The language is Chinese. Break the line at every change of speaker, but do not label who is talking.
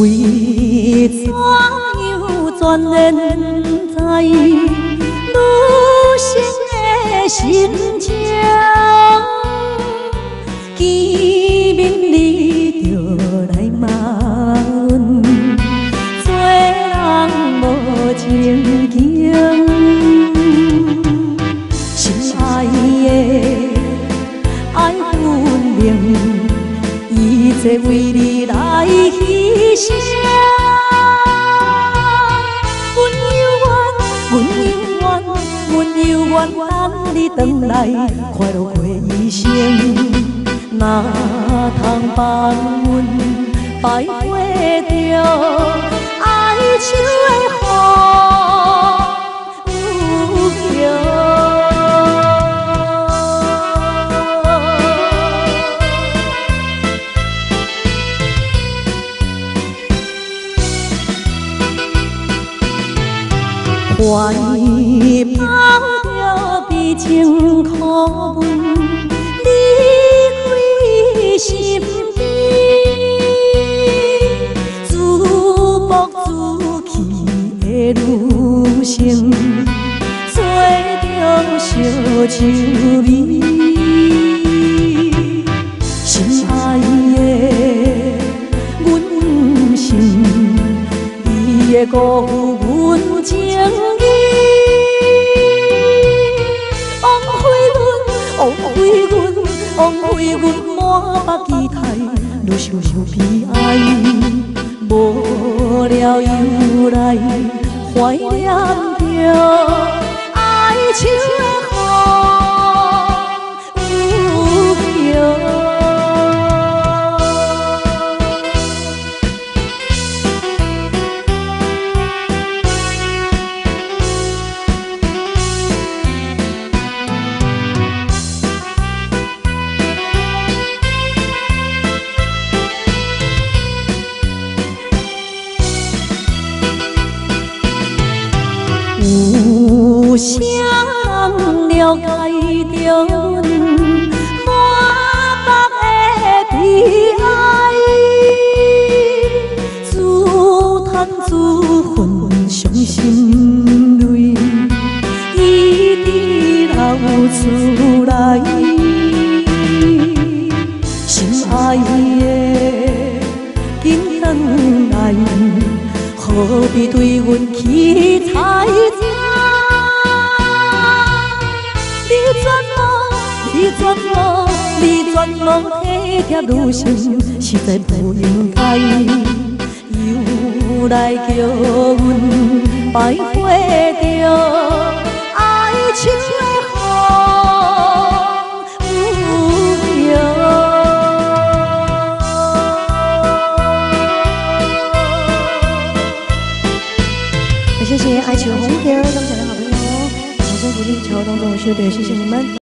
为怎样全然知女性的心情？见面你就来问，做人无情景。心爱的爱分明，一切为你来牺阮犹原，阮犹原，阮犹原等你回来，快乐过一生。哪通放阮白花着哀愁的怀抱着悲情苦闷，离开身边，自暴自弃的女性，做着小酒味。心爱的阮不信，伊会辜负阮情枉费阮满腹期待，愈想愈悲哀，无了又来怀念着有啥人了解着阮满腹的悲哀？自叹自恨伤心泪，一直流出来。心爱的，紧转来。何必对阮去猜你全无体贴女性，实在不应该，又来叫阮白花着哀愁的风有
谢谢爱情红皮儿，感谢好朋友，掌声鼓励，潮当中秀队，谢谢你们。